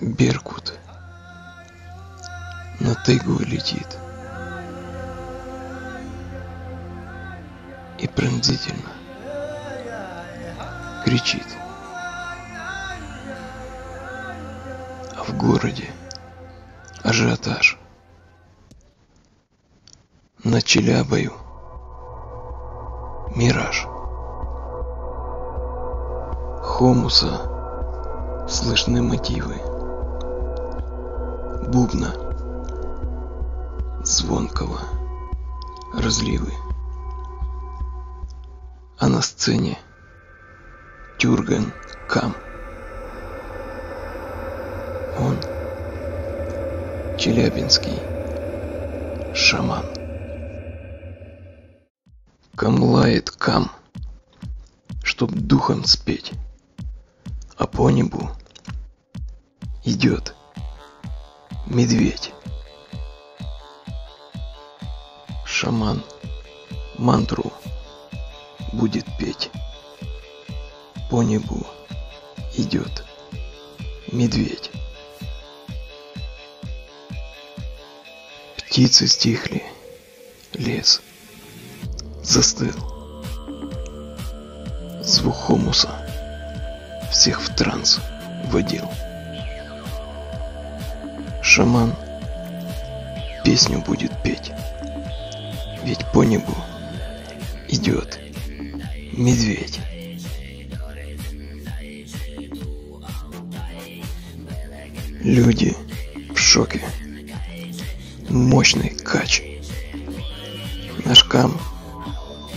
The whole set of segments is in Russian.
Беркут на тайгу летит и пронзительно кричит. А в городе ажиотаж. На Челябою мираж. Хомуса слышны мотивы. Бубна звонкого разливы. А на сцене Тюрген Кам. Он Челябинский шаман. Камлает Кам, чтоб духом спеть, а по небу идет медведь. Шаман мантру будет петь. По небу идет медведь. Птицы стихли, лес застыл. Звук хомуса всех в транс водил. Шаман песню будет петь, ведь по небу идет медведь. Люди в шоке. Мощный кач. Наш кам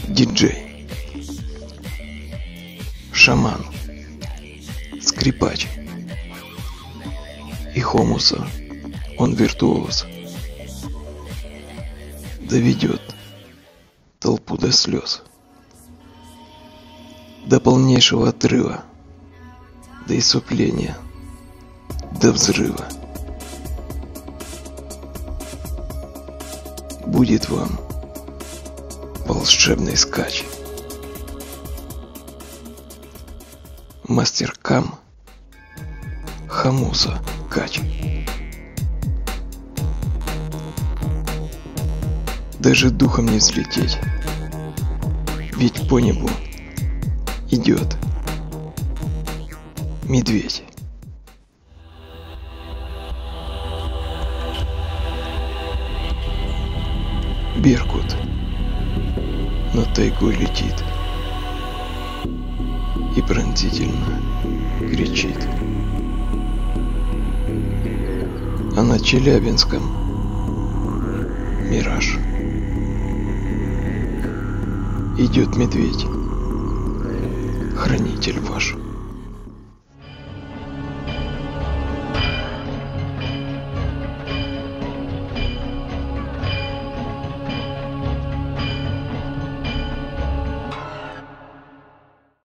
диджей. Шаман. Скрипач. И хомуса он виртуоз. Доведет толпу до слез. До полнейшего отрыва. До исупления. До взрыва. Будет вам волшебный скач. Мастер Кам Хамуса Кач. Даже духом не взлететь. Ведь по небу идет медведь. Беркут на тайгу летит и пронзительно кричит. А на Челябинском мираж. Идет медведь, хранитель ваш.